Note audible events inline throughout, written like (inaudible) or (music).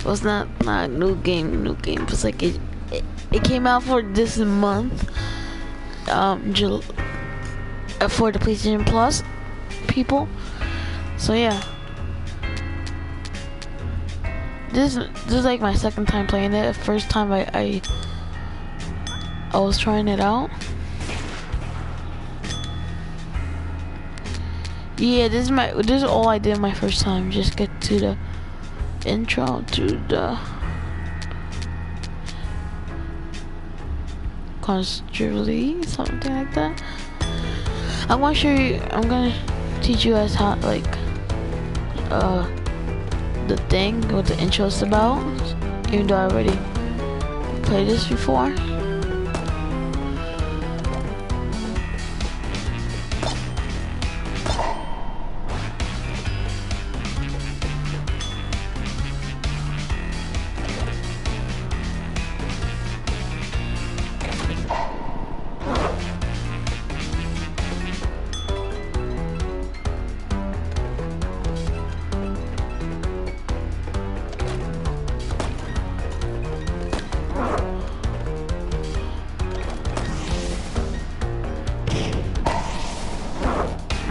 It was not not a new game, new game. It was like it, it, it came out for this month. Um, Jul uh, for the PlayStation Plus people. So yeah. This this is like my second time playing it. First time I I, I was trying it out. Yeah, this is my this is all I did my first time. Just get to the intro to the constantly something like that. I'm gonna show you. I'm gonna teach you guys how like uh the thing what the intro is about. Even though I already played this before.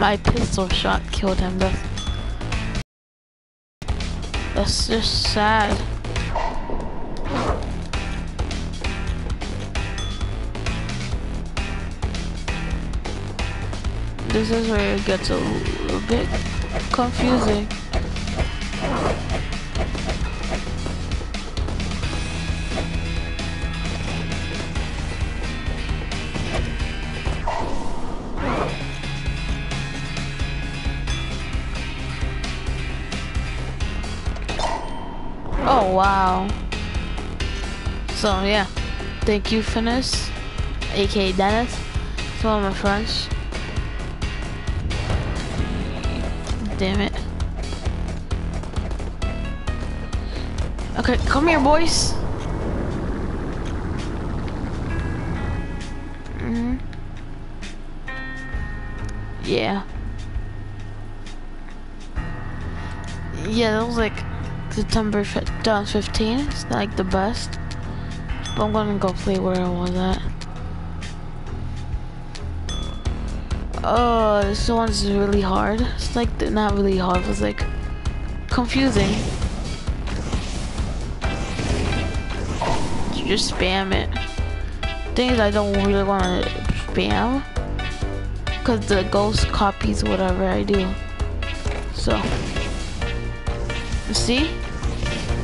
My pistol shot killed him. That's, that's just sad. This is where it gets a little bit confusing. So yeah. Thank you Finis, aka Dennis. One of my friends. Damn it. Okay, come here boys. hmm Yeah. Yeah, that was like September 2015. It's like the best. I'm gonna go play where I was at. Oh, this one's really hard. It's like not really hard. It's like confusing. You just spam it. Things I don't really want to spam, cause the ghost copies whatever I do. So, see,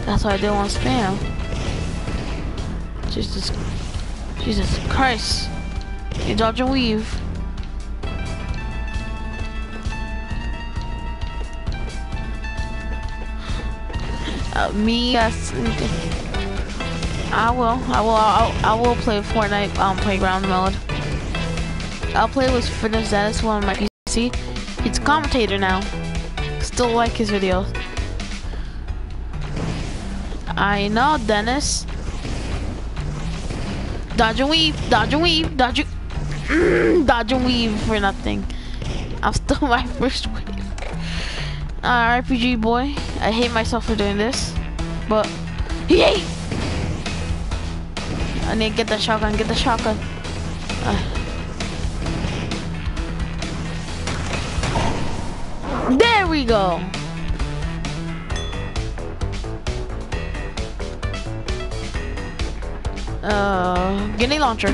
that's why I didn't want to spam. Jesus, Jesus Christ! You dodge and weave. Uh, me, yes. I will. I will. I'll, I will play Fortnite um, playground mode. I'll play with Fitness Dennis one on my PC. He's a commentator now. Still like his videos. I know, Dennis. Dodge and weave, dodge and weave, dodge and, dodge and weave for nothing. I'm still (laughs) my first wave. Uh, RPG boy. I hate myself for doing this, but yay! I need to get the shotgun, get the shotgun. Uh. There we go. Uh, grenade launcher.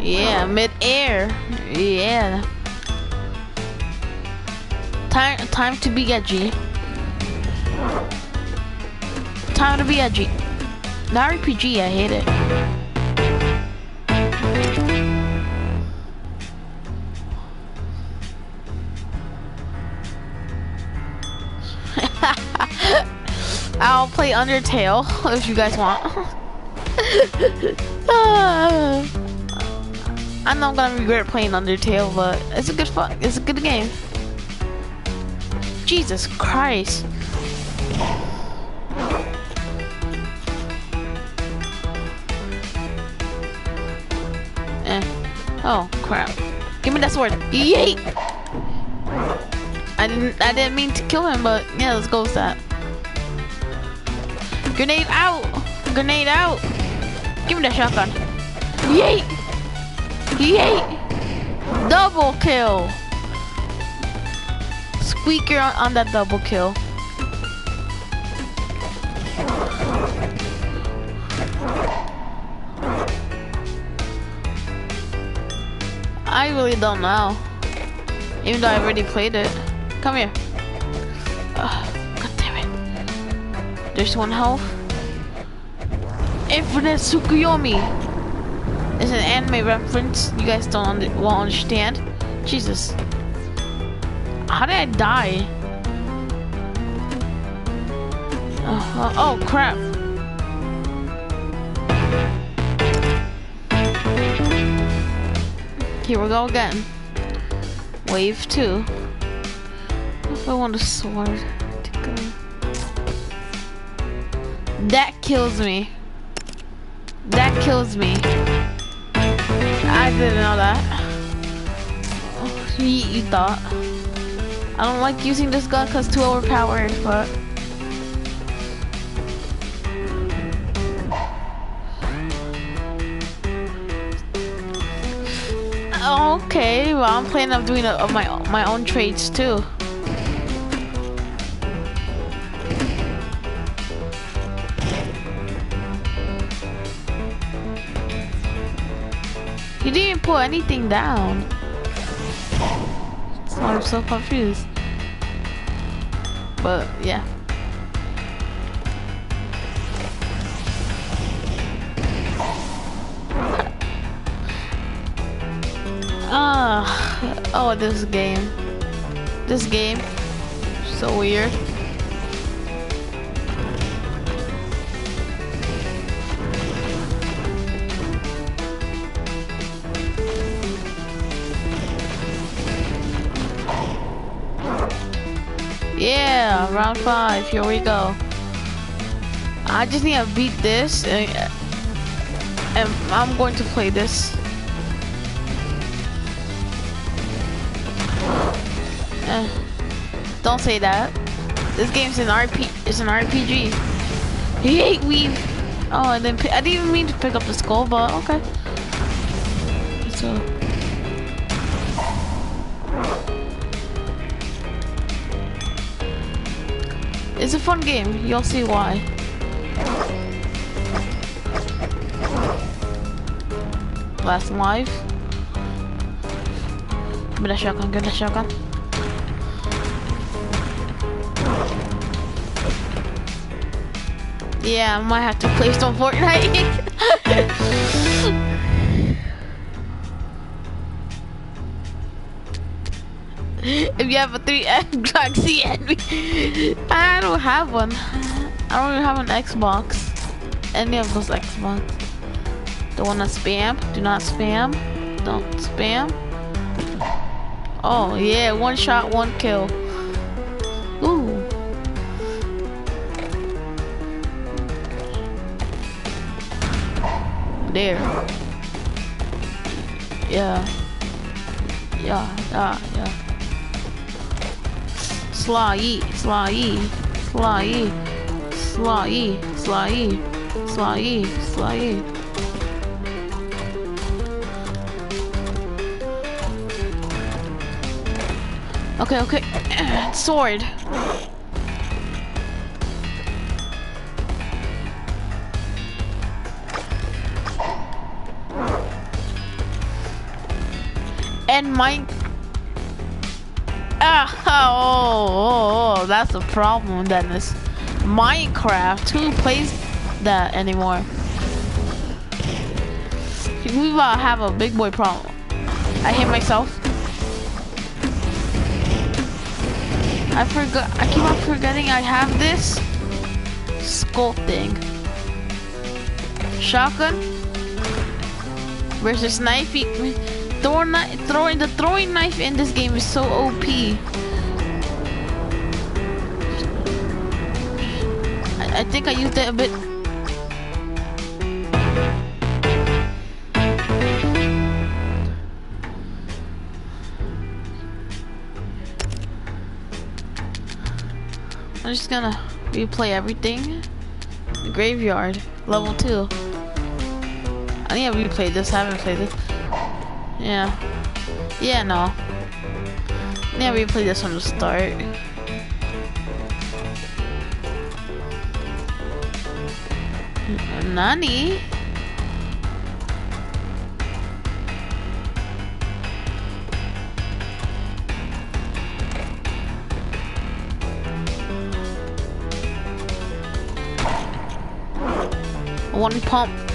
Yeah, mid-air. Yeah. Time, time to be edgy. Time to be edgy. The RPG, I hate it. (laughs) I'll play Undertale if you guys want. I (laughs) know I'm gonna regret playing Undertale, but it's a good fun. It's a good game. Jesus Christ. Eh. Oh crap! Give me that sword. Yeet! I didn't. I didn't mean to kill him, but yeah, let's go with that. Grenade out! Grenade out! Give me that shotgun. Yeet! Yeet! Double kill! Squeaker on, on that double kill. I really don't know. Even though I already played it. Come here. Oh, God damn it. There's one health. Infinite Tsukuyomi is an anime reference you guys don't under will understand. Jesus. How did I die? Uh, oh crap. Here we go again. Wave 2. I want a sword to go. That kills me. That kills me. I didn't know that. Oh, you, thought. I don't like using this gun because too overpowered, but... (sighs) Okay, well I'm planning on doing a, my my own trades too. Put anything down. So I'm so confused. But yeah. Ah, oh, this game. This game. So weird. Yeah, round five. Here we go. I just need to beat this, and, and I'm going to play this. Uh, don't say that. This game's an RP. It's an RPG. He hate weave. Oh, and then I didn't even mean to pick up the skull, but okay. So. It's a fun game. You'll see why. Last life. Give shotgun. Give me shotgun. Yeah, I might have to play some Fortnite. (laughs) if you have a 3X Galaxy I don't have one. I don't even have an Xbox. Any of those Xbox. Don't wanna spam. Do not spam. Don't spam. Oh yeah, one shot, one kill. Ooh. There. Yeah. Yeah, yeah, yeah. Sly, sly, sly, sly, sly, sly, sly. Okay, okay. (clears throat) Sword. And mine Ah, (laughs) oh, oh, oh, that's a problem, Dennis. Minecraft, who plays that anymore? We uh, have a big boy problem. I hit myself. I forgot. I keep on forgetting I have this skull thing. Shotgun versus knife. Throwing, throwing the throwing knife in this game is so OP. I, I think I used it a bit I'm just gonna replay everything. The graveyard, level two. I need to replay this, I haven't played this. Yeah. Yeah, no. Need to replay this from the start. Nani? One pump.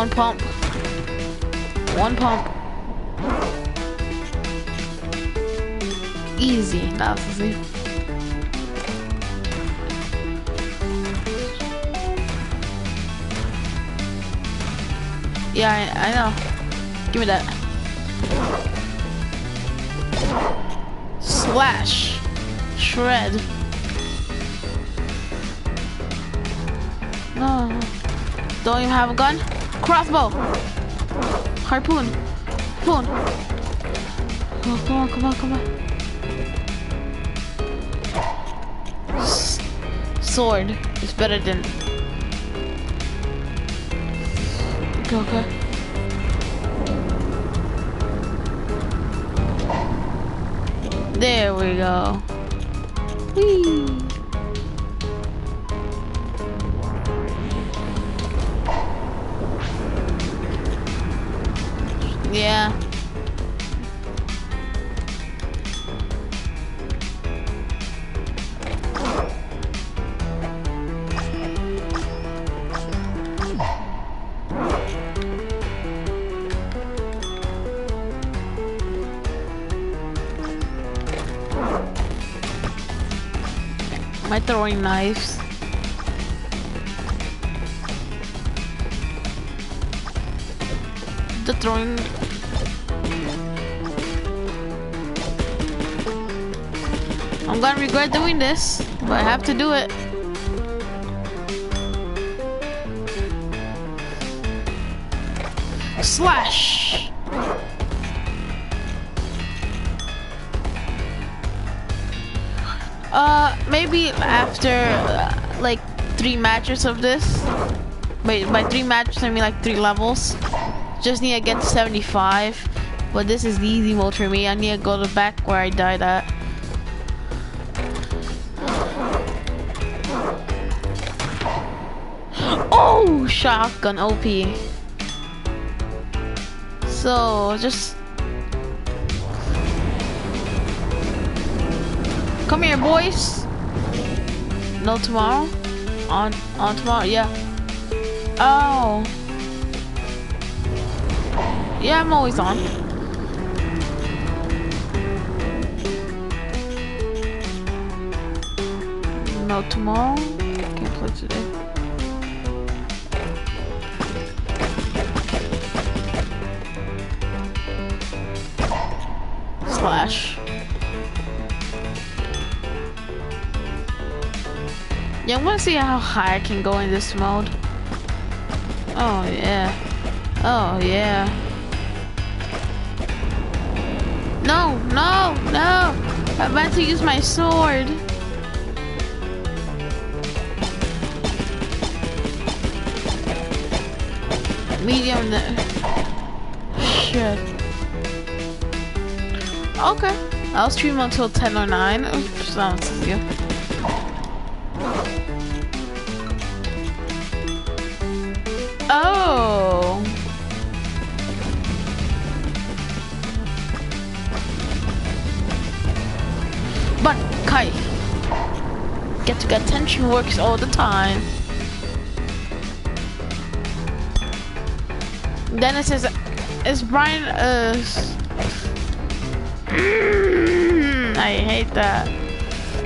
One pump. One pump. Easy. enough That's easy. Yeah, I, I know. Give me that. Slash. Shred. No. Don't even have a gun? Crossbow. Harpoon. Harpoon. Oh, come on, come on, come on. Sword is better than Okay. There we go. Whee! Yeah. Am I throwing knives? The throwing... I'm gonna regret doing this, but I have to do it. Slash! Uh, maybe after uh, like three matches of this. Wait, by three matches I mean like three levels. Just need to get to 75. But this is the easy mode for me. I need to go to back where I died at. Shotgun OP. So just Come here, boys. No tomorrow? On on tomorrow, yeah. Oh. Yeah, I'm always on. No tomorrow? Yeah, I want to see how high I can go in this mode. Oh, yeah. Oh, yeah. No, no, no! I'm about to use my sword. Medium. Shit. Okay. I'll stream until 10 or 9. Sounds good. Get to get attention works all the time. Dennis says, is Brian uh (clears throat) I hate that.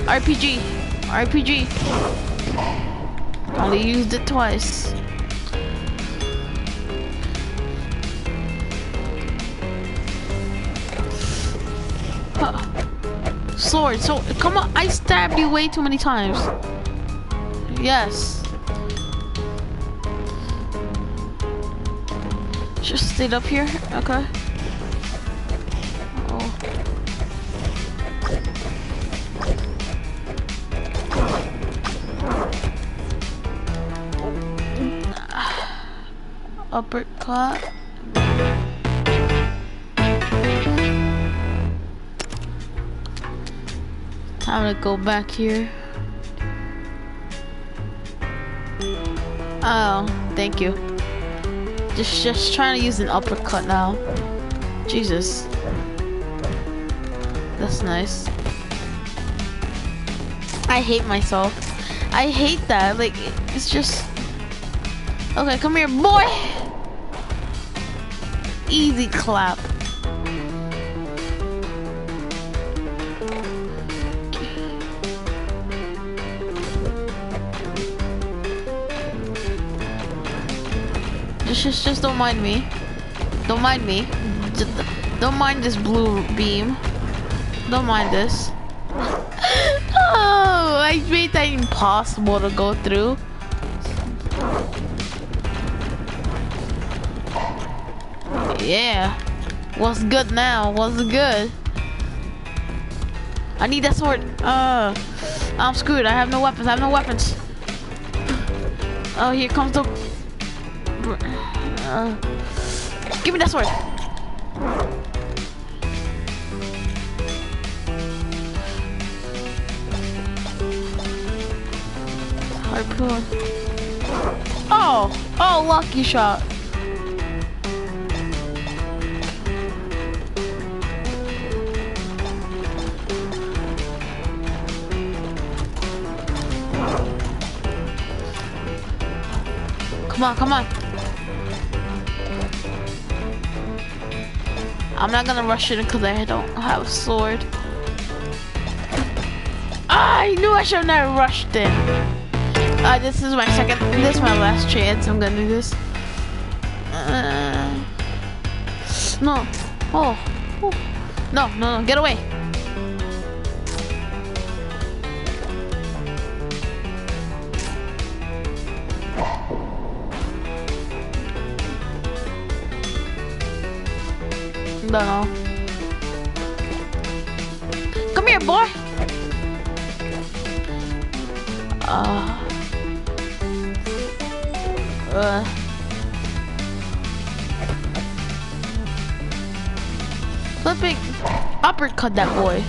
RPG. RPG. Only used it twice. Sword, so come on, I stabbed you way too many times. Yes. Just stayed up here, okay. Oh. Uppercut. Time to go back here. Oh, thank you. Just, just trying to use an uppercut now. Jesus. That's nice. I hate myself. I hate that. Like, it's just... Okay, come here, boy! Easy clap. Just, just, don't mind me. Don't mind me. Just, don't mind this blue beam. Don't mind this. (laughs) oh, I made that impossible to go through. Yeah. What's good now? What's good? I need that sword. Uh, I'm screwed. I have no weapons. I have no weapons. Oh, here comes the... Uh, give me that sword. Harpoon. Oh! Oh, lucky shot. Come on, come on. I'm not gonna rush it because I don't have a sword. Ah, I knew I should have never rushed it. Uh, this is my second, this is my last chance. I'm gonna do this. Uh, no. Oh. oh. No, no, no, get away. Come here, boy. Uh. Uh. Flipping uppercut that boy.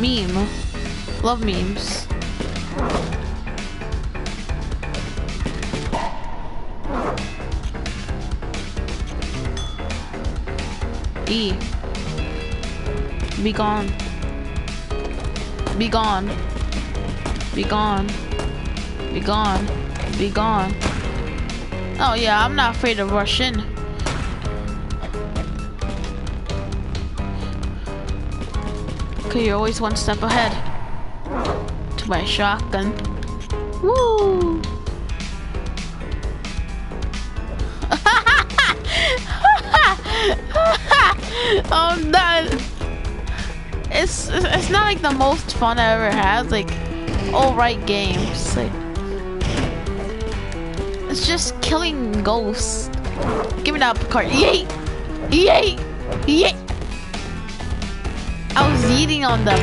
Meme. Love memes. E. Be gone. Be gone. Be gone. Be gone. Be gone. Oh yeah, I'm not afraid to rush in. Okay, you're always one step ahead. To my shotgun. Woo! (laughs) (laughs) Oh, I'm done. It's it's not like the most fun I ever had. Like, all right games. Like, it's just killing ghosts. Give me that card. Yay! Yay! Yay! I was eating on them.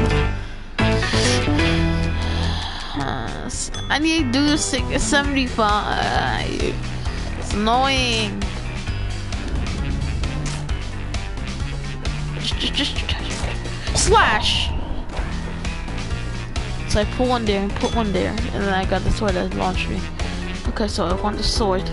(sighs) I need to do 75. It's annoying. Slash. So I put one there and put one there, and then I got the sword that launched me. Okay, so I want the sword.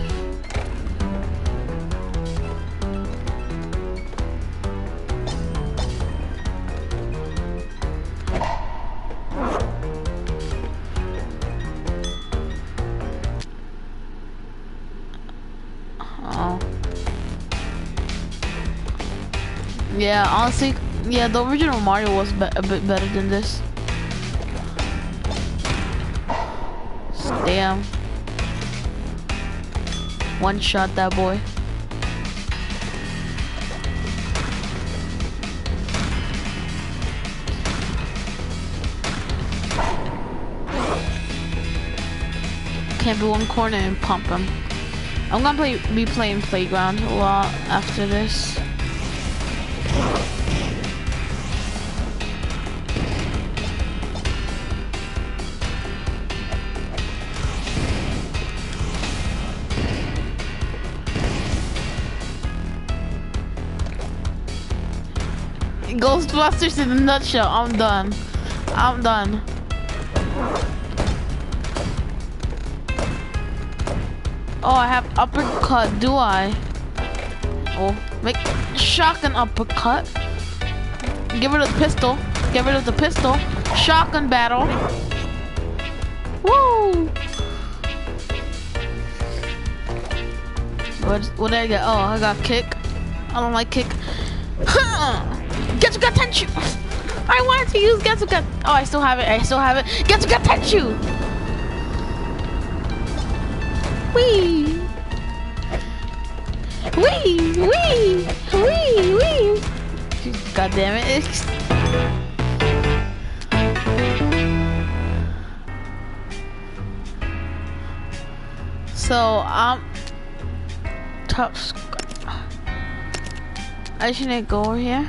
Yeah, honestly, yeah, the original Mario was a bit better than this. Damn. One shot that boy. Can't be one corner and pump him. I'm gonna play, be playing Playground a lot after this. Ghostbusters in a nutshell. I'm done. I'm done. Oh, I have uppercut, do I? Oh, make shotgun uppercut. Rid of the pistol. Get rid of the pistol. Shotgun battle. Woo! What, what did I get? Oh, I got kick. I don't like kick. (laughs) Getsuga Tensho! I wanted to use Getsuga. Oh, I still have it. I still have it. Getsuga Tensho! Wee! Wee! Wee! Wee! Wee! God damn it. So, um, top. I shouldn't go over here.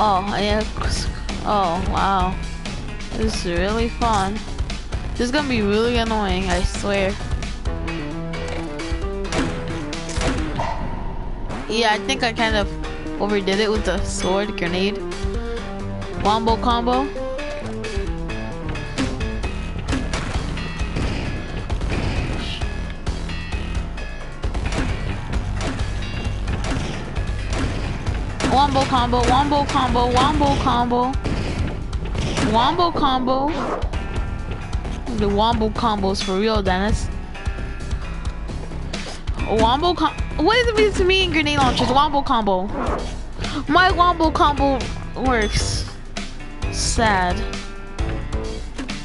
Oh, yeah. Oh, wow. This is really fun. This is gonna be really annoying, I swear. Yeah, I think I kind of overdid it with the sword grenade. Wombo combo. Wombo combo, wombo combo, wombo combo. Wombo combo. The wombo combos for real, Dennis. Wombo com- What does it mean to me in grenade launchers? Wombo combo. My wombo combo works. Sad.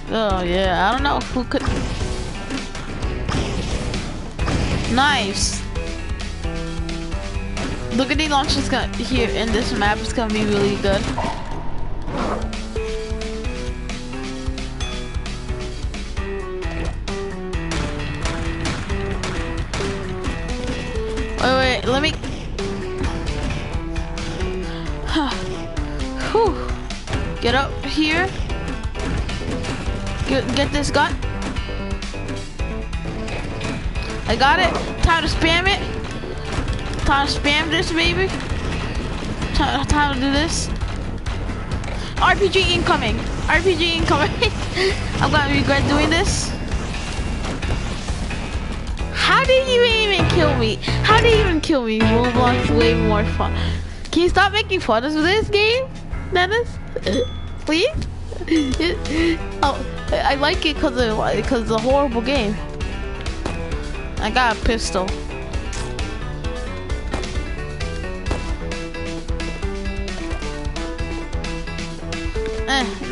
Oh yeah, I don't know who could. Nice. Look at the launch is gonna here in this map is gonna be really good. Wait, wait, let me. Huh. Whew. Get up here. Get, get this gun. I got it. Time to spam it. Time to spam this, baby. Time, time to do this. RPG incoming. RPG incoming. (laughs) I'm gonna regret doing this. How did you even kill me? How did you even kill me? Roblox way more fun. Can you stop making fun of this game, Dennis? (laughs) Please? (laughs) oh, I like it because of because it's a horrible game. I got a pistol.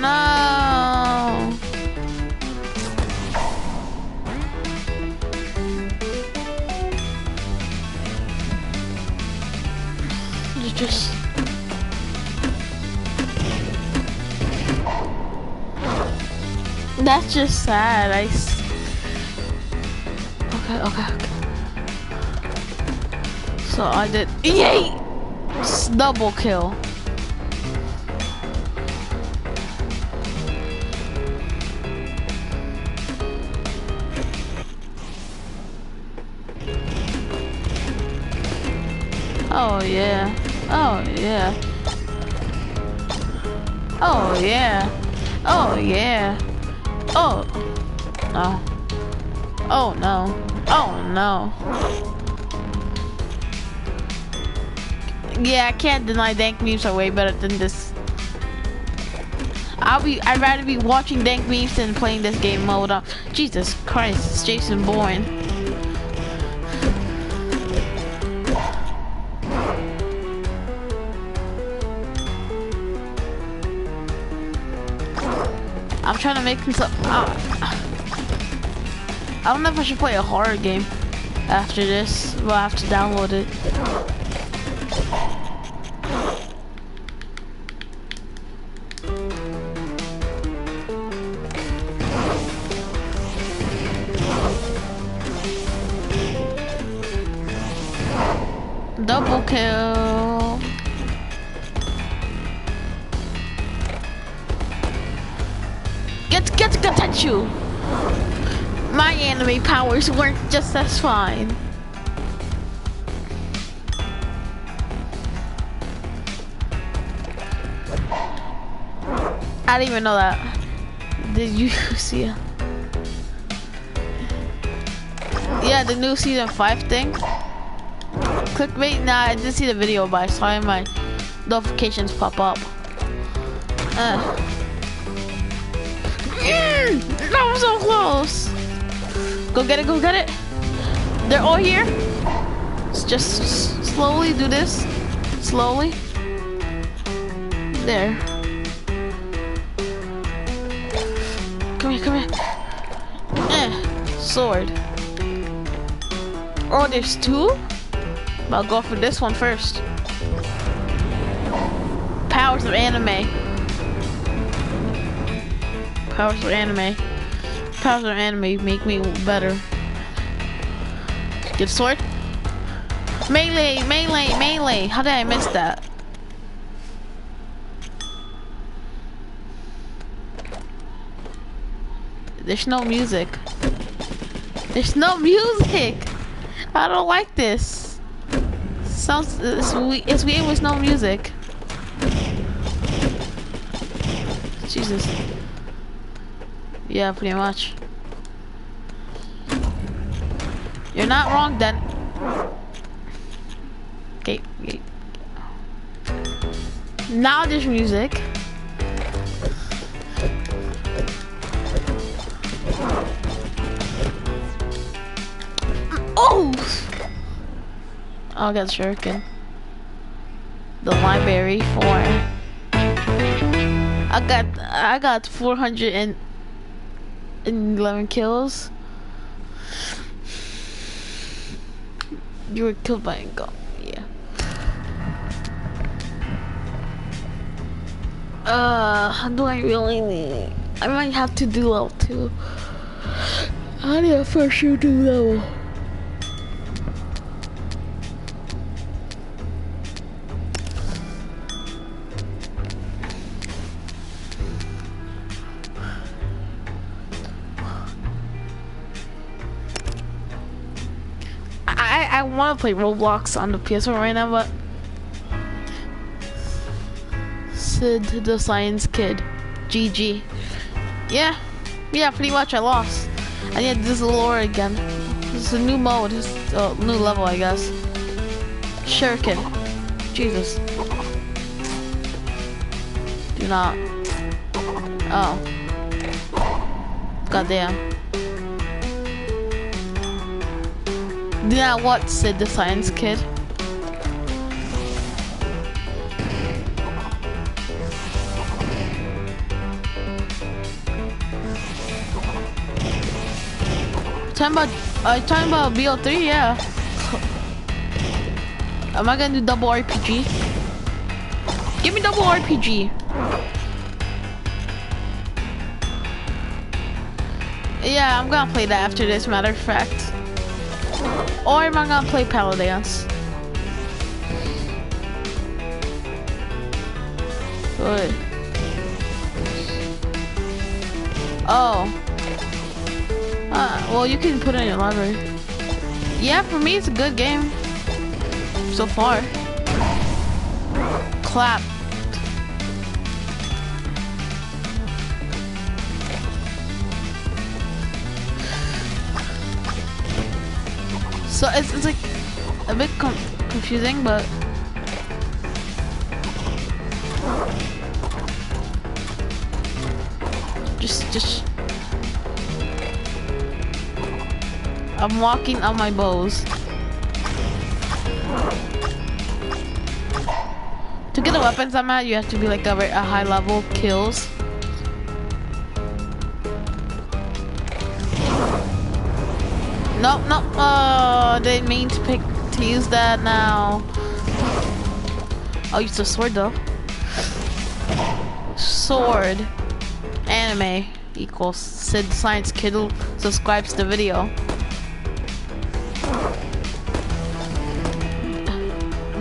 No. Just. That's just sad. I. Okay, okay, okay. So I did. Yay! Double kill. Oh yeah. Oh yeah. Oh yeah. Oh yeah. Oh. No. Oh no. Oh no. Yeah, I can't deny dank memes are way better than this. I'll be I'd rather be watching dank memes than playing this game mode up. Jesus Christ, it's Jason Bourne. trying to make himself. Ah. I don't know if I should play a horror game after this. We'll have to download it. Double kill. You. My anime powers weren't just as fine. I didn't even know that. Did you (laughs) see it? Yeah, the new season 5 thing. Clickbait? Nah, I didn't see the video, but I saw my notifications pop up. Uh. Mm, that was so close. Go get it, go get it. They're all here. Just slowly do this. Slowly. There. Come here, come here. Eh, sword. Oh, there's two? I'll go for this one first. Powers of anime. Powers of anime. Powers of anime make me better. Get sword. Melee, melee, melee. How did I miss that? There's no music. There's no music. I don't like this. Sounds it's, it's weird with no music. Jesus. Yeah, pretty much. You're not wrong then. Okay, okay. Now there's music. Oh! oh I'll get shuriken. The library for. I got I got 411 kills. You were killed by a gun. Yeah. Uh, how do I really need? I might have to do level two. I need to first do level. Play Roblox on the PS4 right now, but Sid the Science Kid, GG. Yeah, yeah, pretty much I lost. And yeah, this is lore again. This is a new mode, this is a new level, I guess. Shuriken. Jesus. Do not. Oh. Goddamn. Yeah, what Sid the Science Kid? Talking about, uh, talking about BO3, yeah. Am I gonna do double RPG? Give me double RPG. Yeah, I'm gonna play that after this, matter of fact. Or am I gonna play Paladins? Good. Oh. Uh, well, you can put it in your library. Yeah, for me, it's a good game. So far. Clap. So it's, it's like a bit confusing, but just just I'm walking on my bows. To get the weapons I'm at, you have to be like a, a high level kills. Nope, nope. Uh, oh, didn't mean to pick to use that now. I'll use the sword though. Sword. Anime equals Sid Science Kid subscribes to the video.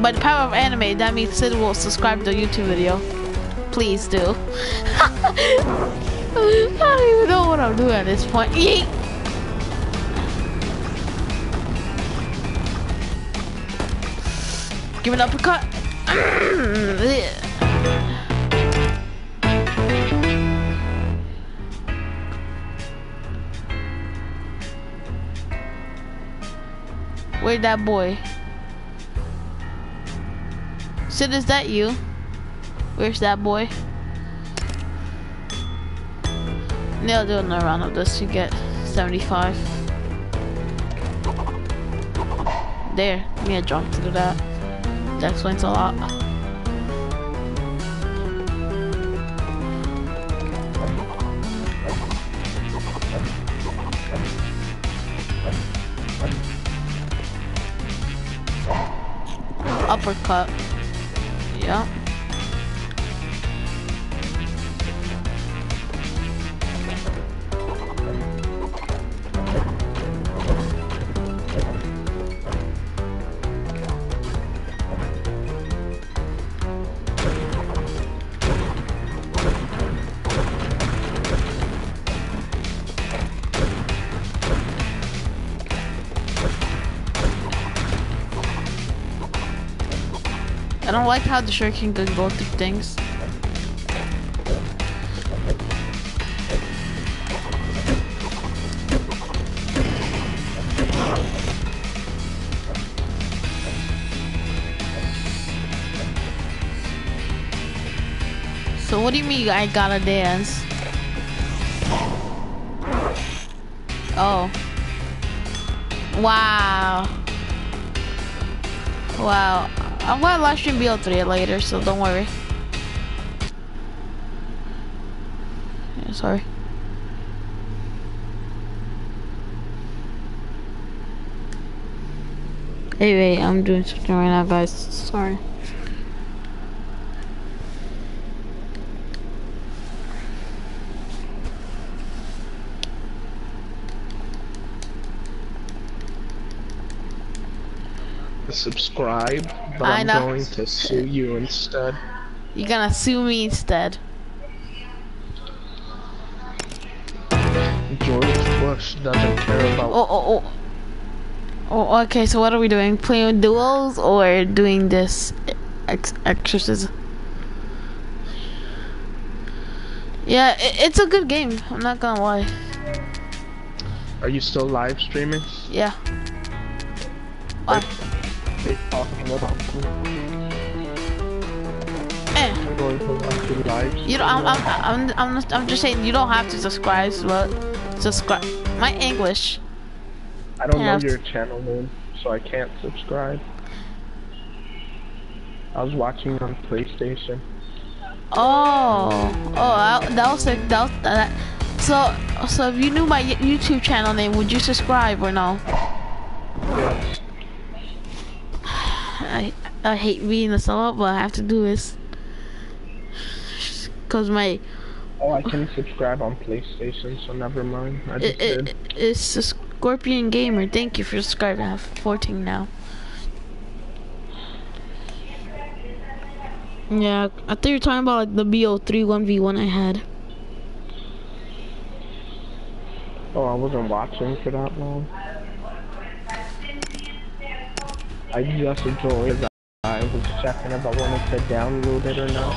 by the power of anime, that means Sid will subscribe to the YouTube video. Please do. (laughs) I don't even know what I'm doing at this point. Yeet! (laughs) Give an uppercut. Where'd that boy? Sid, is that you? Where's that boy? They'll do another round of this to get 75. There, me a jump to do that. That explains a lot. Uppercut. Yeah. Don't like how the shuriken can go through things. So what do you mean I gotta dance? Oh. Wow. Wow. I'm gonna live stream BO3 later, so don't worry. Yeah, sorry. Wait, I'm doing something right now, guys. Sorry. Subscribe, but I I'm know. going to sue you instead. You're gonna sue me instead. George Bush doesn't care about. Oh, oh, oh. Oh, okay, so what are we doing? Playing duels or doing this ex exorcism? Yeah, i it's a good game. I'm not gonna lie. Are you still live streaming? Yeah. Live. You don't. I'm. I'm. I'm. I'm, just, I'm just saying. You don't have to subscribe. But subscribe. My English. I don't know your channel name, so I can't subscribe. I was watching on PlayStation. Oh. Oh. I, that was like that. Was, that. So. So if you knew my YouTube channel name, would you subscribe or no? Yes. I. I hate being a sellout, but I have to do this. Cause my Oh, I can subscribe on PlayStation, so never mind. I just it, it, it's a Scorpion Gamer. Thank you for subscribing. I have 14 now. Yeah, I thought you were talking about like the BO3 1v1 I had. Oh, I wasn't watching for that long. I just joined. I was checking if I wanted to download it or not.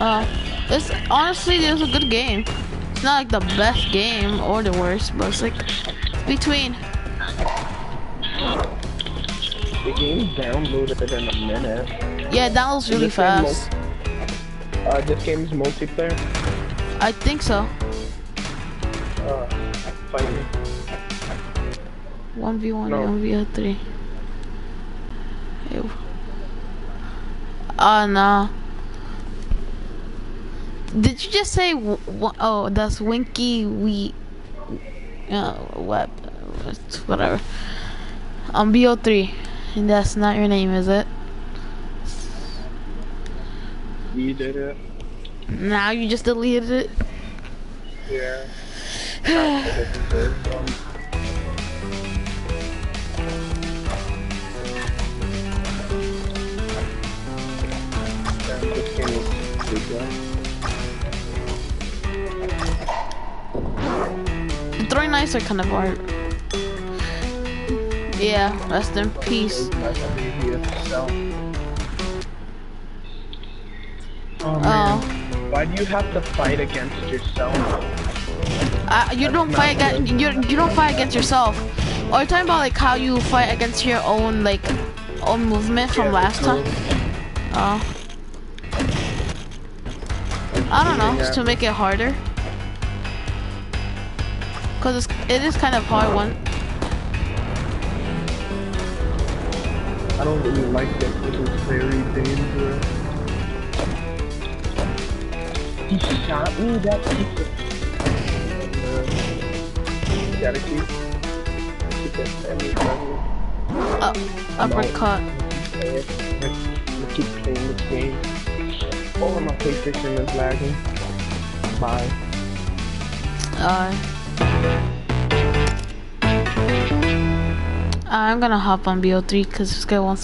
Uh, it's honestly it was a good game. It's not like the best game or the worst, but it's like between. The game downloaded in a minute. Yeah, that was really This game fast. Uh, this game's multiplayer. I think so. Uh, fighting. 1v1 No. 1v3. Oh no. Did you just say w- w- oh that's Winky we uh what whatever. Um BO3. And that's not your name, is it? You did it. Now you just deleted it. Yeah. (sighs) Throwing knives are kind of hard. Yeah, rest in peace. Oh man, why do you have to fight against yourself? Uh, you don't fight against you. You don't fight against yourself. Or you talking about like how you fight against your own like own movement from Yeah, last time. Oh. I don't know, just to make it harder. Cause it's, it is kind of hard one. I don't really like this. This is very dangerous. He shot me, that piece of... Uh, gotta keep... Keep that family friendly. Uh, uppercut. Let's, let's keep playing this game. Oh, my PlayStation is lagging. Bye. Uh, I'm gonna hop on BO3 because this guy wants